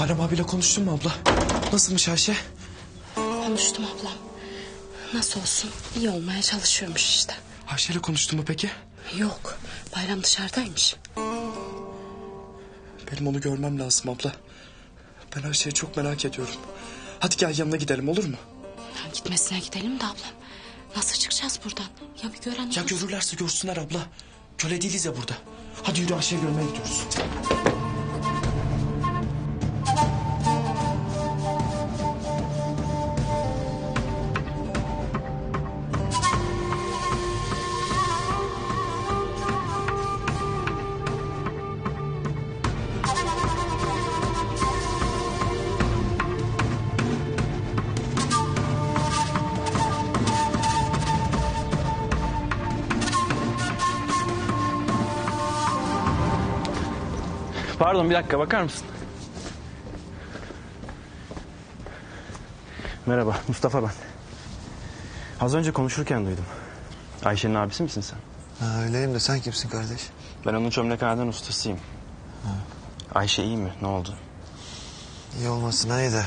Bayram abiyle konuştun mu abla? Nasılmış Ayşe? Konuştum ablam. Nasıl olsun iyi olmaya çalışıyormuş işte. Ayşe'yle konuştun mu peki? Yok bayram dışarıdaymış. Benim onu görmem lazım abla. Ben Ayşe'yi çok merak ediyorum. Hadi gel yanına gidelim olur mu? Ya gitmesine gidelim de ablam. Nasıl çıkacağız buradan? Ya bir gören Ya görürlerse görsünler abla. Köle değiliz ya burada. Hadi yürü Ayşe'yi görmeye gidiyoruz. Pardon bir dakika bakar mısın? Merhaba Mustafa ben. Az önce konuşurken duydum. Ayşe'nin abisi misin sen? Ha, öyleyim de sen kimsin kardeş? Ben onun çömlekhaneden ustasıyım. Ayşe iyi mi? Ne oldu? İyi olmasın iyi de.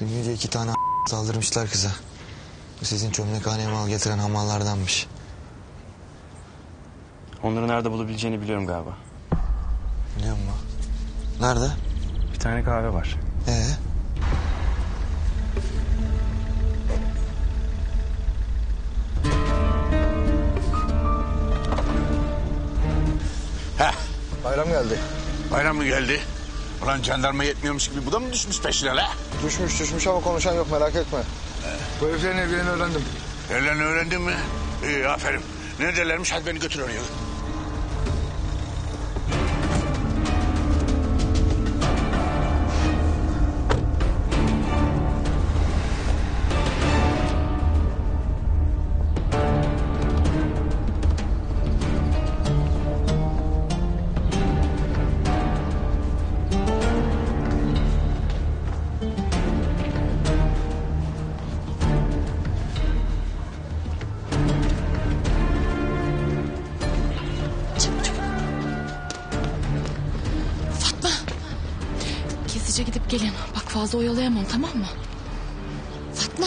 Dün gece iki tane saldırmışlar kıza. Sizin çömlekhaneye mal getiren hamallardanmış. Onları nerede bulabileceğini biliyorum galiba. Biliyor musun? Nerede? Bir tane kahve var. Ee? Heh, Bayram geldi. bayram mı geldi? Ulan jandarma yetmiyormuş gibi bu da mı düşmüş peşine la? Düşmüş düşmüş ama konuşan yok merak etme. Bu heriflerin evlerini öğrendim. Yerlerini öğrendin mi? İyi aferin. Neredelermiş hadi beni götür oraya. Fazla oyalayamam tamam mı? Fatma.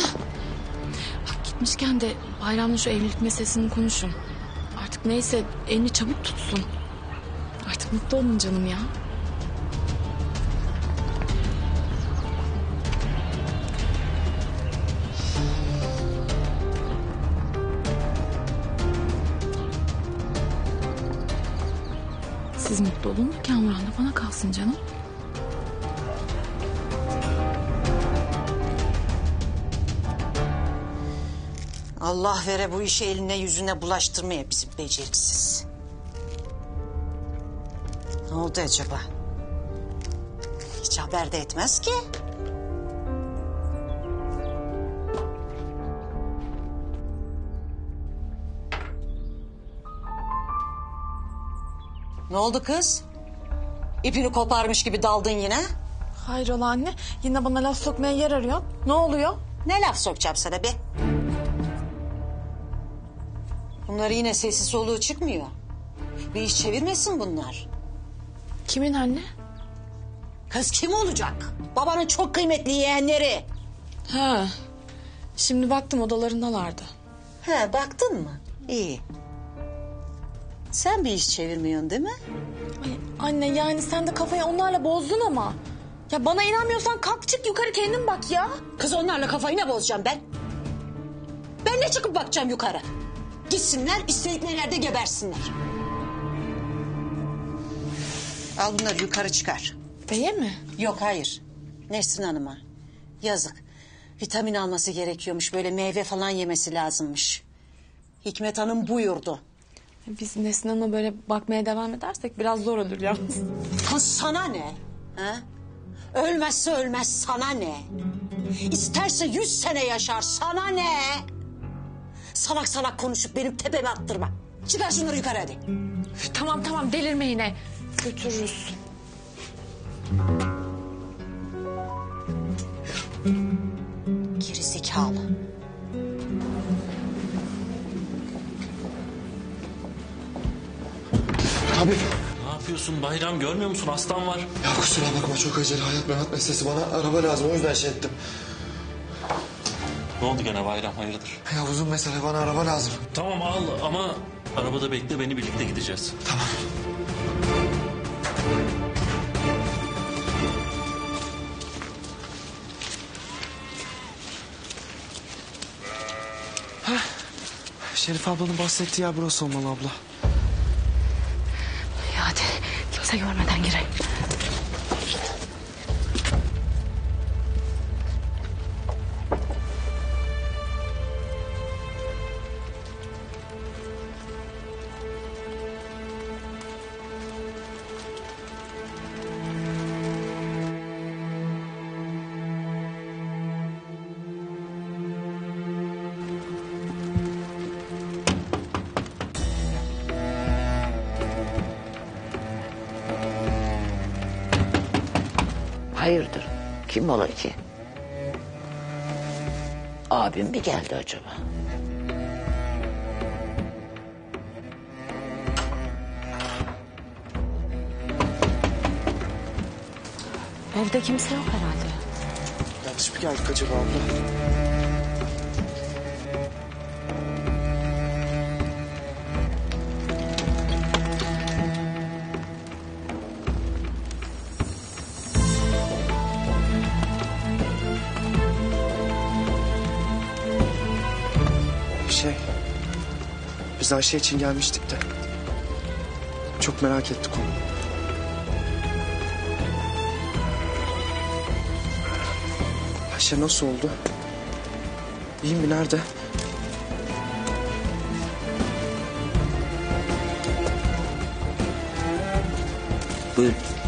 Bak gitmişken de bayramla şu evlilik meselesini konuşun. Artık neyse elini çabuk tutsun. Artık mutlu olun canım ya. Siz mutlu olun Kamuran da bana kalsın canım. Allah vere bu işi eline yüzüne bulaştırmaya bizim beceriksiz. Ne oldu acaba? Hiç haber de etmez ki. Ne oldu kız? İpini koparmış gibi daldın yine. Hayrola anne yine bana laf sokmaya yer arıyor. Ne oluyor? Ne laf sokacağım sana be? Bunları yine sessiz soluğu çıkmıyor. Bir iş çevirmesin bunlar. Kimin anne? Kız kim olacak? Babanın çok kıymetli yeğenleri. Ha. Şimdi baktım odalarındalardı. He baktın mı? İyi. Sen bir iş çevirmiyorsun değil mi? Ay, anne yani sen de kafayı onlarla bozdun ama. Ya bana inanmıyorsan kalk çık yukarı kendin bak ya. Kız onlarla kafayı ne bozacağım ben? Ben ne çıkıp bakacağım yukarı? Gitsinler istedikleri yerde gebersinler. Al bunları yukarı çıkar. Beye mi? Yok hayır. Nesrin Hanım'a. Yazık. Vitamin alması gerekiyormuş. Böyle meyve falan yemesi lazımmış. Hikmet Hanım buyurdu. Biz Nesrin Hanım'a böyle bakmaya devam edersek biraz zor olur yalnız. Kız sana ne? Ha? Ölmezse ölmez sana ne? İsterse yüz sene yaşar sana ne? Salak salak konuşup benim tepeme attırma. Çıkar şunları yukarı hadi. Üf, tamam tamam delirme yine. Götürürüz. Geri zekalı. Tabii. yapıyorsun Bayram görmüyor musun hastam var. Ya kusura bakma çok acele hayat memat meselesi bana araba lazım o yüzden şey ettim. Ne oldu gene Bayram hayırdır? Ya uzun mesele bana araba lazım. Tamam al ama arabada bekle beni birlikte gideceğiz. Şerif ablanın bahsettiği yer burası olmalı abla. Ya hadi kimse görmeden Hayırdır? Kim ola ki? Abim mi geldi acaba? Evde kimse yok herhalde. Yanlış mı geldik acaba abla? Biz Ayşe için gelmiştik de. Çok merak ettik onu. Ayşe nasıl oldu? İyi mi? Nerede? Buyurun.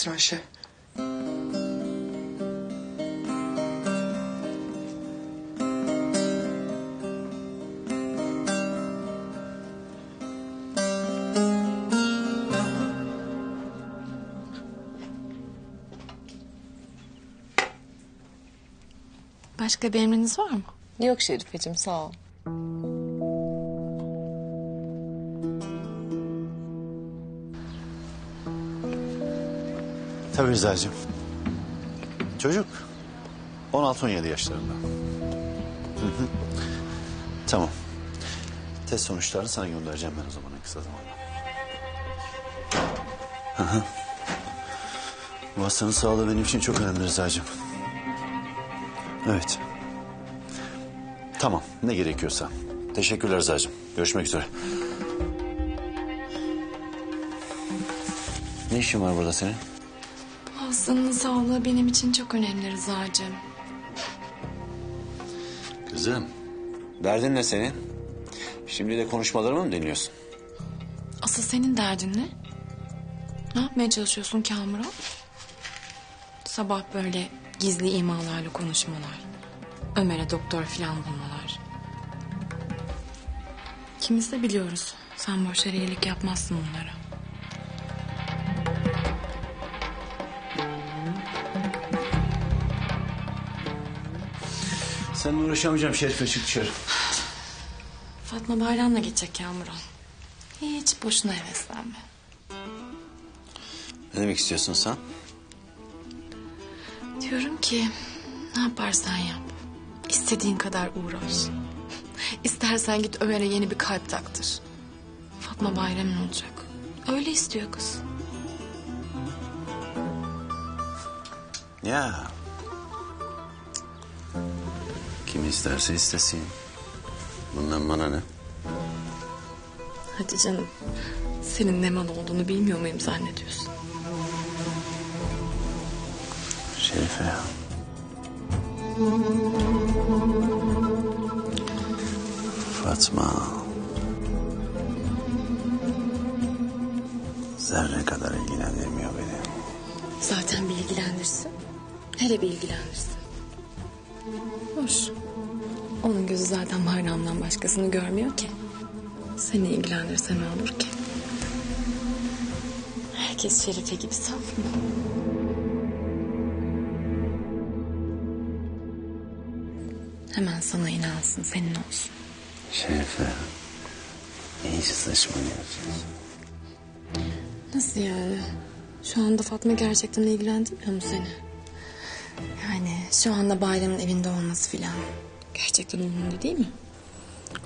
Misin Ayşe? Başka bir emriniz var mı? Yok Şerifeciğim sağ ol. Tabii Rıza'cığım. Çocuk 16-17 yaşlarında. Tamam. Test sonuçlarını sana göndereceğim ben o zaman en kısa zamanda. Hı. Bu hastanın sağlığı benim için çok önemli Rıza'cığım. Evet. Tamam ne gerekiyorsa. Teşekkürler Rıza'cığım. Görüşmek üzere. Ne işin var burada senin? Hastanın sağlığı benim için çok önemli Rıza'cığım. Kızım, derdin ne senin? Şimdi de konuşmalarımı mı dinliyorsun? Asıl senin derdin ne? Ne yapmaya çalışıyorsun Kamuran? Sabah böyle gizli imalarla konuşmalar. Ömer'e doktor falan bulmalar. İkimiz de biliyoruz. Sen boş yere iyilik yapmazsın onlara. Seninle uğraşamayacağım Şerife çık dışarı. Fatma Bayram'la gidecek Kamuran. Hiç boşuna heveslenme. Ne demek istiyorsun sen? Diyorum ki ne yaparsan yap. İstediğin kadar uğraş. İstersen git Ömer'e yeni bir kalp taktır. Fatma Bayram'ın olacak. Öyle istiyor kız. Ya. Kim isterse istesin. Bundan bana ne? Hadi canım. Senin ne mal olduğunu bilmiyor muyum zannediyorsun? Şerife ya. Fatma. Zerre kadar ilgilendirmiyor beni. Zaten bilgilendirsin. Hele bilgilendirsin. Hoş. Onun gözü zaten bayramdan başkasını görmüyor ki. Seni ilgilendirse ne olur ki? Herkes Şerife gibi saf mı? Hemen sana inansın, senin olsun. Şerife. İyice saçmalıyorsun. Nasıl yani? Şu anda Fatma gerçekten ilgilendirmiyor mu seni? Yani şu anda bayramın evinde olması filan. Gerçekten umurunda değil mi?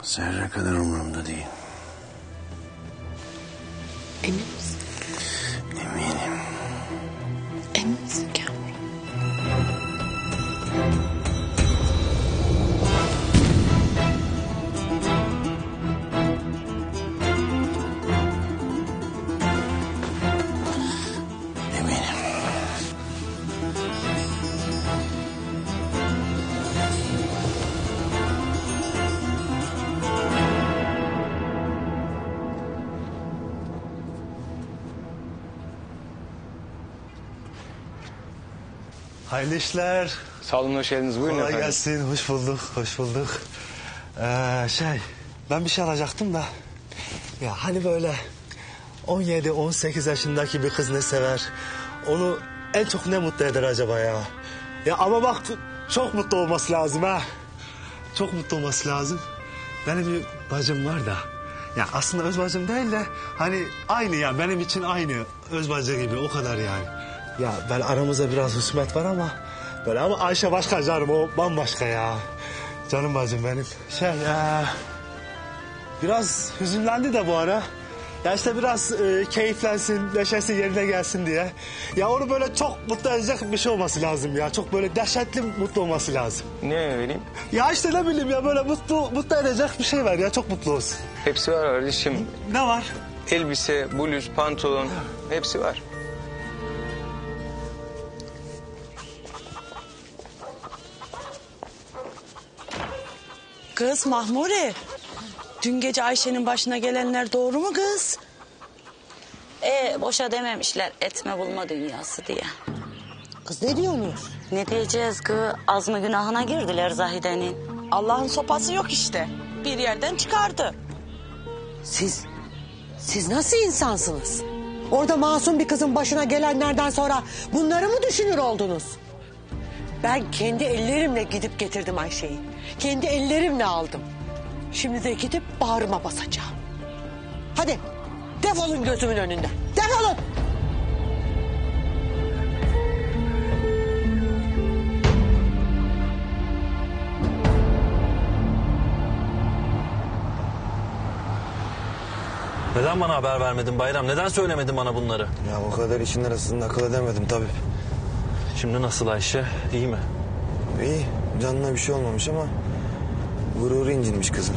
Zerre kadar umurumda değil. Hayırlı işler. Sağ olun hoş geldiniz. Buyurun Kolay efendim. gelsin. Hoş bulduk. Hoş bulduk. Ee, şey ben bir şey alacaktım da. Ya hani böyle 17-18 yaşındaki bir kız ne sever? Onu en çok ne mutlu eder acaba ya? Ya ama bak çok mutlu olması lazım ha. Çok mutlu olması lazım. Benim bir bacım var da. Ya aslında öz bacım değil de hani aynı ya benim için aynı öz bacı gibi o kadar yani. Ya ben aramızda biraz husumet var ama böyle ama Ayşe başka canım o bambaşka ya. Canım bacım benim. Şey ya biraz hüzünlendi de bu ara. Ya işte biraz e, keyiflensin, neşesi yerine gelsin diye. Ya onu böyle çok mutlu edecek bir şey olması lazım ya. Çok böyle dehşetli mutlu olması lazım. Ne vereyim? Ya işte ne bileyim ya böyle mutlu mutlu edecek bir şey var ya çok mutlu olsun. Hepsi var kardeşim. Ne var? Elbise, bluz, pantolon hepsi var. Kız Mahmure. Dün gece Ayşe'nin başına gelenler doğru mu kız? E boşa dememişler etme bulma dünyası diye. Kız ne diyorsunuz? Ne diyeceğiz ki az mı günahına girdiler Zahide'nin. Allah'ın sopası yok işte. Bir yerden çıkardı. Siz, siz nasıl insansınız? Orada masum bir kızın başına gelenlerden sonra bunları mı düşünür oldunuz? Ben kendi ellerimle gidip getirdim Ayşe'yi. Kendi ellerimle aldım. Şimdi de gidip bağrıma basacağım. Hadi defolun gözümün önünden. Defolun. Neden bana haber vermedin Bayram? Neden söylemedin bana bunları? Ya o kadar işin arasında akıl edemedim tabii. Şimdi nasıl Ayşe? İyi mi? İyi canına bir şey olmamış ama gururu incinmiş kızın.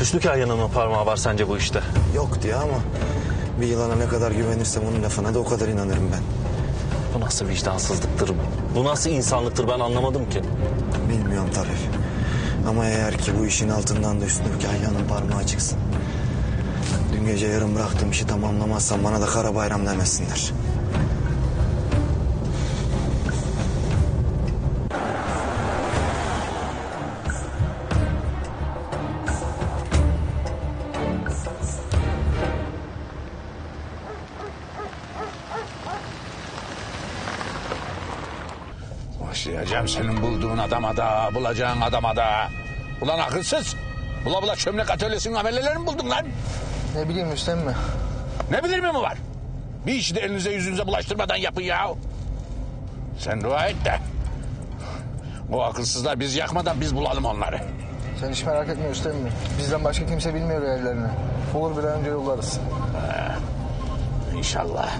Hüsnü Kahya'nın mı parmağı var sence bu işte? Yok diye ama bir yılana ne kadar güvenirsem onun lafına da o kadar inanırım ben. Bu nasıl vicdansızlıktır? Bu nasıl insanlıktır ben anlamadım ki. Bilmiyorum tabii. Ama eğer ki bu işin altından da Hüsnü Kahya'nın parmağı çıksın. Dün gece yarım bıraktığım işi tamamlamazsam bana da kara bayram demesinler. Başlayacağım senin bulduğun adama da, bulacağın adama da. Ulan akılsız. Bula bula çömlek atölyesinin amelelerini buldun lan? Ne bileyim Rüstem mi? Ne bilir mi var? Bir işi de elinize yüzünüze bulaştırmadan yapın ya. Sen dua et de. O akılsızlar biz yakmadan biz bulalım onları. Sen hiç merak etme Rüstem mi? Bizden başka kimse bilmiyor yerlerini. Olur bir an önce yollarız. İnşallah.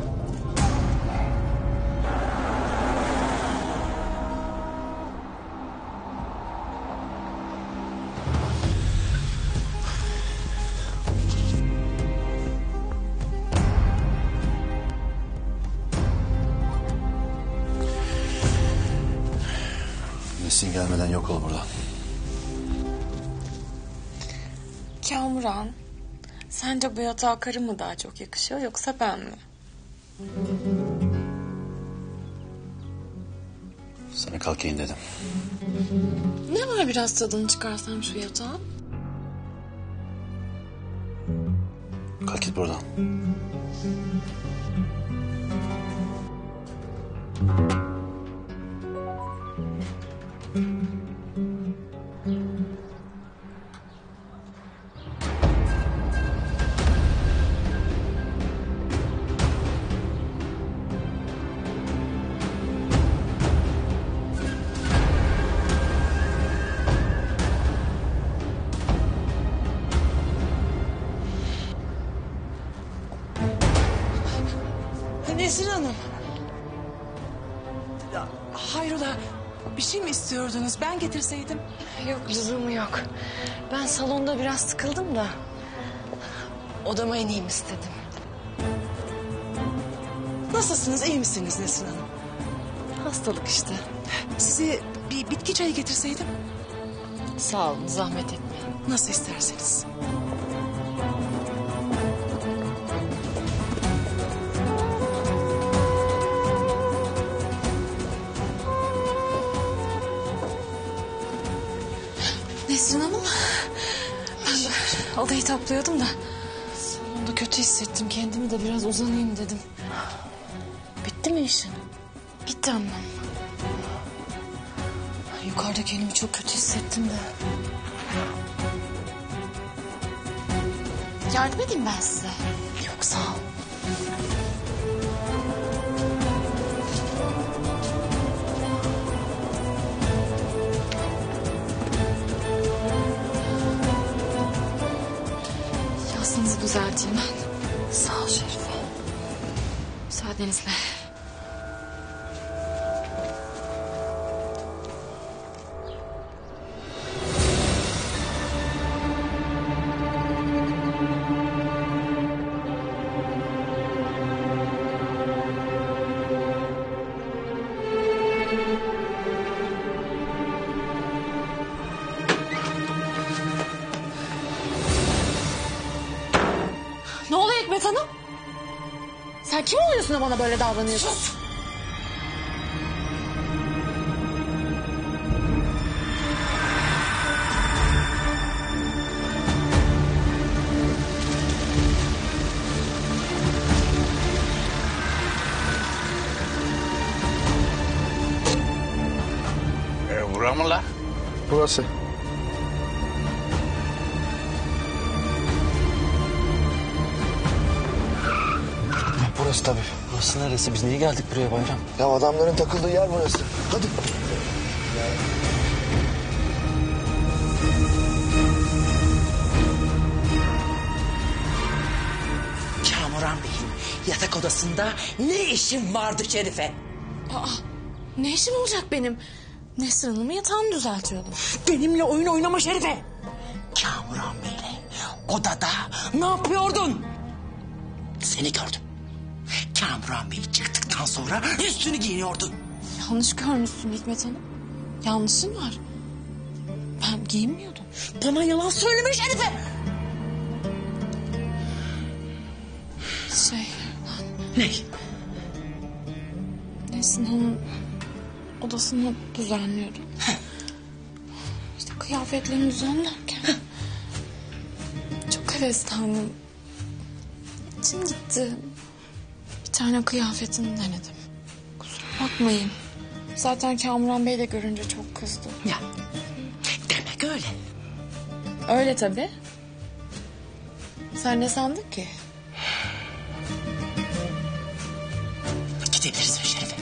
Bu yatağa karı mı daha çok yakışıyor yoksa ben mi? Sana kalkayım dedim. Ne var biraz tadını çıkarsam şu yatağın? Kalk git buradan. Ben getirseydim. Yok lüzumu yok. Ben salonda biraz sıkıldım da odama ineyim istedim. Nasılsınız? iyi misiniz Nesrin Hanım? Hastalık işte. Size bir bitki çayı getirseydim. Sağ olun zahmet etmeyin. Nasıl isterseniz. De odayı topluyordum da. Salonda kötü hissettim. Kendimi de biraz uzanayım dedim. Bitti mi işin? Bitti annem. Yukarıda kendimi çok kötü hissettim de. Yardım edeyim ben size. Yok sağ ol. Düzelteyim ben. Sağ ol Şerife. Müsaadenizle. Oluyorsun da bana böyle neresi? Biz niye geldik buraya Bayram? Ya adamların takıldığı yer burası. Hadi. Kamuran Bey'in yatak odasında ne işin vardı Şerife? Aa, ne işim olacak benim? Nesrin Hanım'ın yatağını düzeltiyordum. Benimle oyun oynama Şerife. Kamuran Bey'le odada ne yapıyordun? Seni gördüm. Kamuran Bey çıktıktan sonra üstünü giyiniyordun. Yanlış görmüşsün Hikmet Hanım. Yanlışın var. Ben giyinmiyordum. Bana yalan söyleme Şerife. Şey, Ne? Nesrin Hanım odasını düzenliyordum. İşte kıyafetlerini düzenlerken çok heveslendim. İçim gitti. Bir tane kıyafetini denedim. Kusura bakmayın. Zaten Kamuran Bey de görünce çok kızdı. Ya demek öyle. Öyle tabii. Sen ne sandın ki? Gidebilirsin Şerife.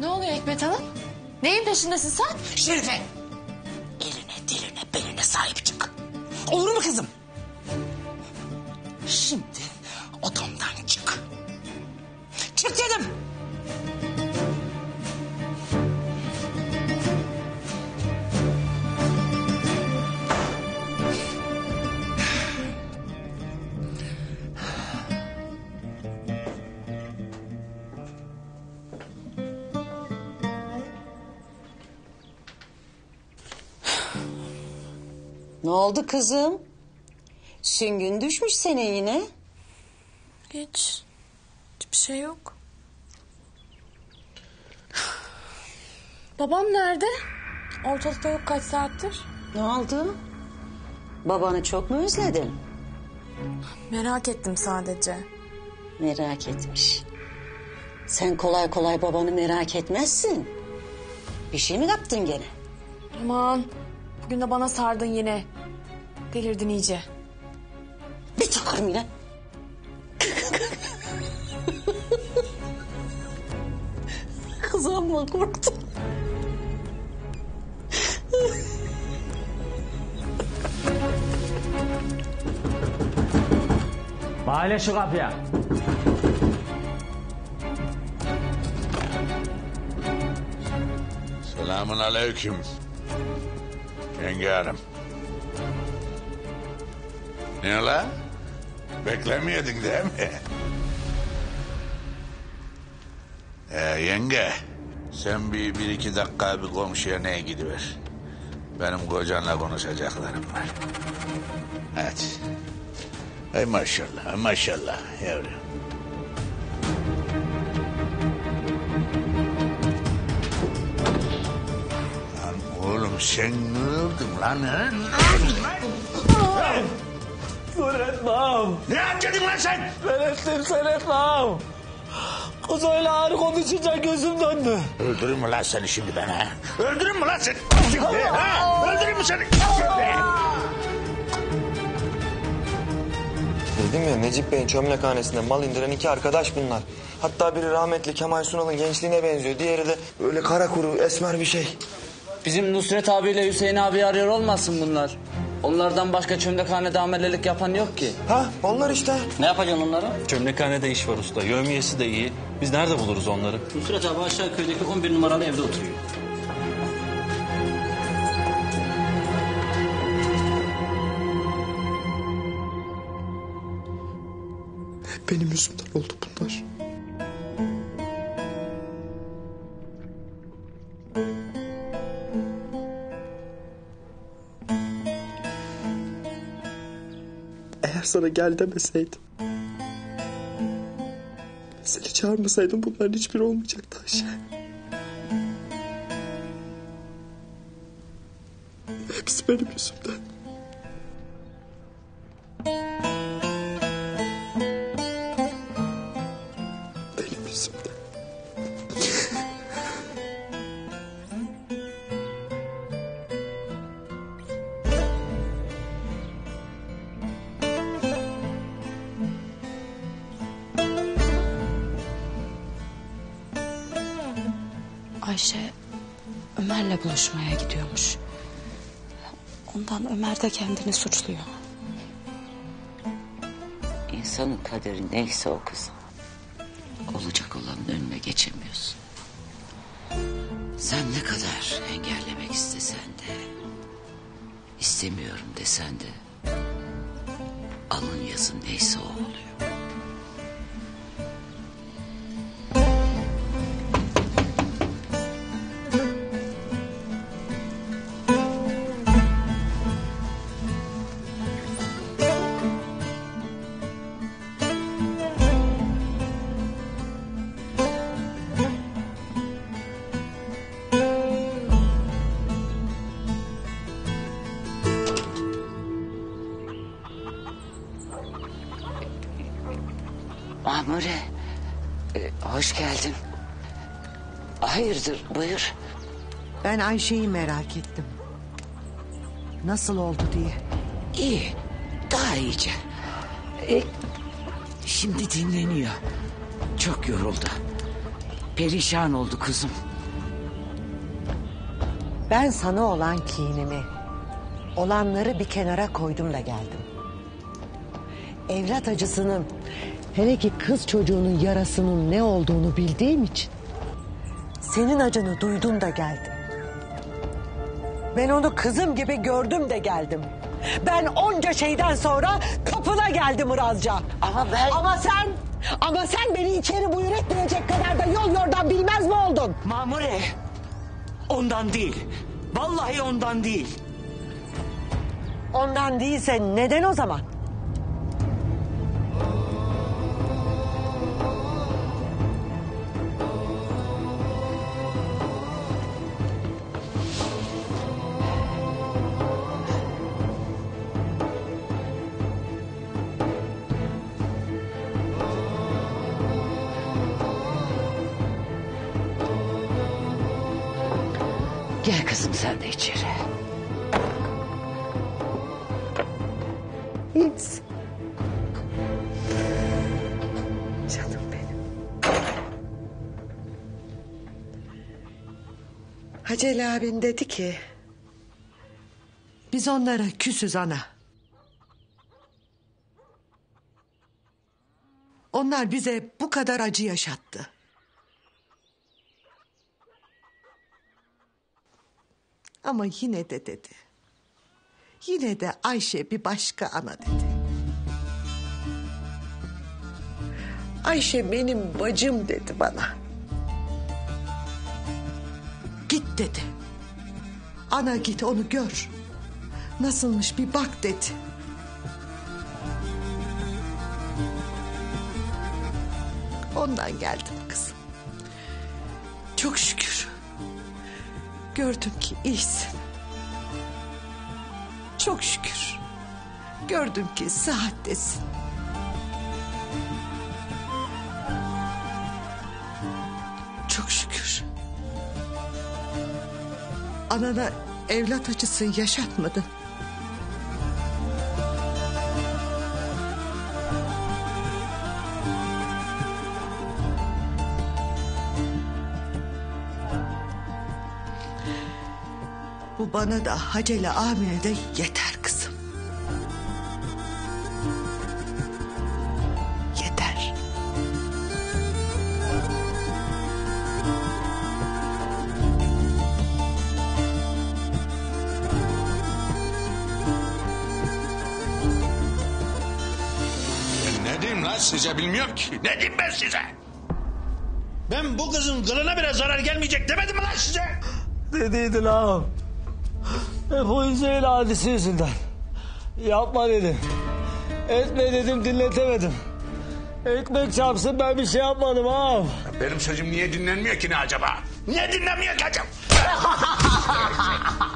Ne oluyor Hikmet Hanım? Neyin peşindesin sen? Şerife. Eline diline beline sahip çık. Olur mu kızım? Kızım? Süngün düşmüş senin yine. Hiç. Hiçbir şey yok. Babam nerede? Ortalıkta yok kaç saattir. Ne oldu? Babanı çok mu özledin? Merak ettim sadece. Merak etmiş. Sen kolay kolay babanı merak etmezsin. Bir şey mi kaptın gene? Aman bugün de bana sardın yine. Delirdin iyice. Bir çakarım yine. Kız amma korktum. Mahalle şu kapıya. Selamun aleyküm. Yenge hanım. Ne la? Beklemiyordun değil mi? Ee, yenge, sen bir, bir iki dakika bir komşuya neye gidiver. Benim kocanla konuşacaklarım var. Hadi. Ay maşallah, ay maşallah yavrum. Lan oğlum sen ne oldun lan? ha? Dur etmem. Ne yapacaksın lan sen? Ben ettim sen etmem. Kız öyle ağrı konuşunca gözüm döndü. Öldürür mü lan seni şimdi ben ha? Öldürür mü lan seni? Şimdi ha? Öldürür mü seni? Dedim ya Necip Bey'in çömlekhanesinde mal indiren iki arkadaş bunlar. Hatta biri rahmetli Kemal Sunal'ın gençliğine benziyor. Diğeri de öyle kara kuru esmer bir şey. Bizim Nusret abiyle Hüseyin abi arıyor olmasın bunlar? Onlardan başka çömlekhanede amelelik yapan yok ki. Ha onlar işte. Ne yapacaksın onlara? Çömlekhanede iş var usta. Yövmiyesi de iyi. Biz nerede buluruz onları? Nusret abi aşağı köydeki 11 numaralı evde oturuyor. Benim yüzümden oldu bunlar. Sana gel demeseydim. Seni çağırmasaydım bunların hiçbiri olmayacaktı Ayşe. Ondan Ömer de kendini suçluyor. İnsanın kaderi neyse o kızım. Olacak olanın önüne geçemiyorsun. Sen ne kadar engellemek istesen de... ...istemiyorum desen de... ...alın yazın neyse o oluyor. Buyur. Ben Ayşe'yi merak ettim. Nasıl oldu diye. İyi, daha iyice. E, şimdi dinleniyor. Çok yoruldu. Perişan oldu kızım. Ben sana olan kinimi, olanları bir kenara koydum da geldim. Evlat acısının, hele ki kız çocuğunun yarasının ne olduğunu bildiğim için... ...senin acını duydum da geldim. Ben onu kızım gibi gördüm de geldim. Ben onca şeyden sonra kapına geldim Irazca. Ama ben... Ama sen, ama sen beni içeri buyur etmeyecek kadar da yol yordan bilmez mi oldun? Mamure, ondan değil. Vallahi ondan değil. ondan değilse neden o zaman? Gel kızım sen de içeri. İyi misin? Canım benim. Haceli abin dedi ki... Biz onlara küsüz ana. Onlar bize bu kadar acı yaşattı. Ama yine de dedi. Yine de Ayşe bir başka ana dedi. Ayşe benim bacım dedi bana. Git dedi. Ana git onu gör. Nasılmış bir bak dedi. Ondan geldim kızım. Çok şükür. Gördüm ki iyisin. Çok şükür. Gördüm ki sıhhattesin. Çok şükür. Anana evlat acısı yaşatmadın. Bana da Hacele Amine de yeter kızım. Yeter. Ben ne diyeyim lan size bilmiyorum ki. Ne diyeyim ben size? Ben bu kızın kılına bile zarar gelmeyecek demedim mi lan size? Dediydin ağam. Hep o Hüseyin hadisi yüzünden. Yapma dedim. Etme dedim dinletemedim. Ekmek çarpsın ben bir şey yapmadım ağam. Benim sözüm niye dinlenmiyor ki ne acaba? Niye dinlenmiyor ki acaba?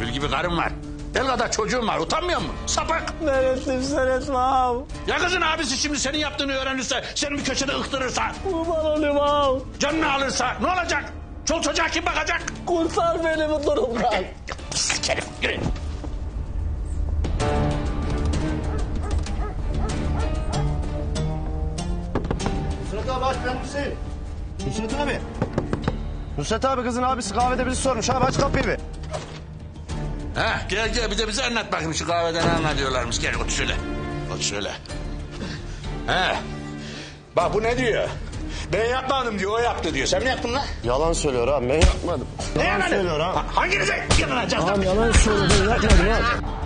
Gül gibi karım var. El kadar çocuğum var. Utanmıyor musun? Sapık. Ben ettim sen etme ağam. Ya kızın abisi şimdi senin yaptığını öğrenirse... ...seni bir köşede ıktırırsa... Kurban olayım ağam. ...canını alırsa ne olacak? Çol çocuğa kim bakacak? Kurtar beni bu durumdan. Pis herif yürü. Nusret abi aç ben Hüseyin. Nusret abi. Nusret abi kızın abisi kahvede bizi sormuş abi aç kapıyı bir. Ha, gel gel bir de bize anlat bakayım şu kahveden ne anlatıyorlarmış. Gel otur şöyle. Otur şöyle. He. Bak bu ne diyor? Ben yapmadım diyor, o yaptı diyor. Sen mi yaptın lan? Yalan söylüyor abi ben yapmadım. Ne yalan söylüyor abi. Ha, Hanginize yanılacağız? Abi yalan söylüyor ben yapmadım abi.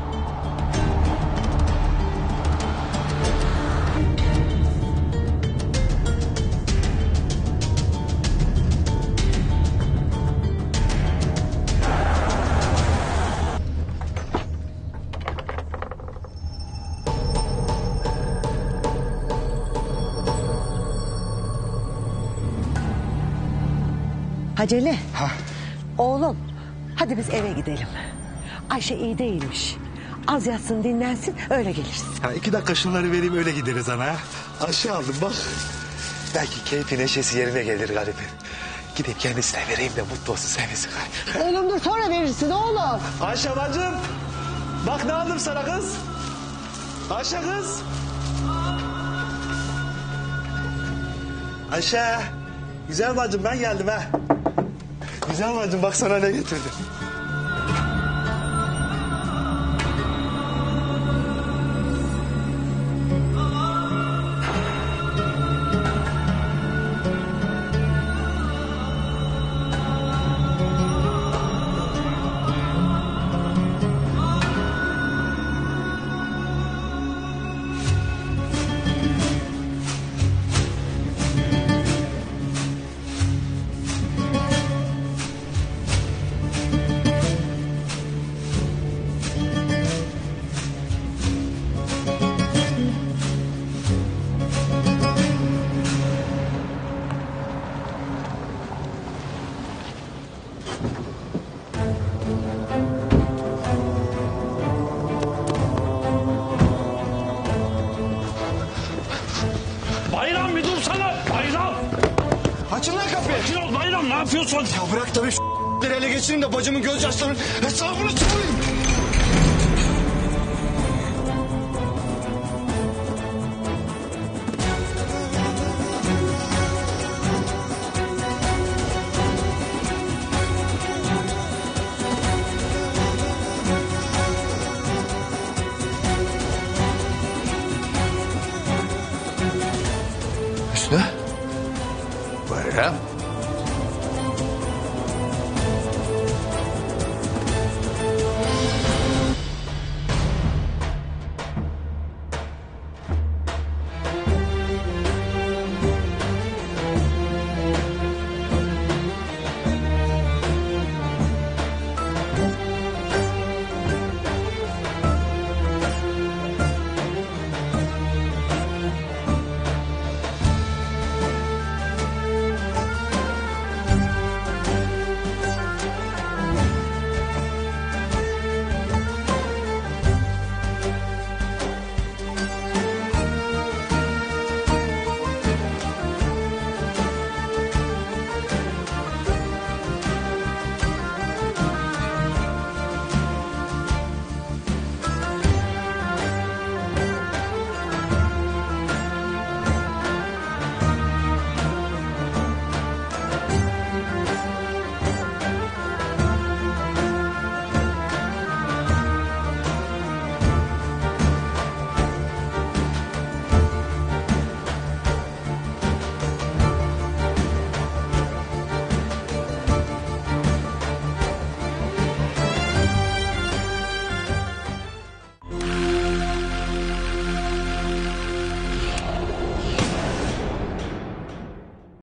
Haceli. Oğlum hadi biz eve gidelim. Ayşe iyi değilmiş. Az yatsın dinlensin öyle geliriz. Ha, iki dakika şunları vereyim öyle gideriz ana. Aşağı aldım bak. Belki keyfi neşesi yerine gelir garibin. Gidip kendisine vereyim de mutlu olsun sevinsin. Oğlum dur sonra verirsin oğlum. Ayşe bacım. Bak ne aldım sana kız. Ayşe kız. Ayşe. Güzel bacım ben geldim ha. Güzel bacım bak sana ne getirdim. Bayram bir dursana bayram. Açın lan kapıyı. Sakin ol bayram ne yapıyorsun? Ya bırak tabii şu ele geçireyim de bacımın gözyaşlarının hesabını sorayım.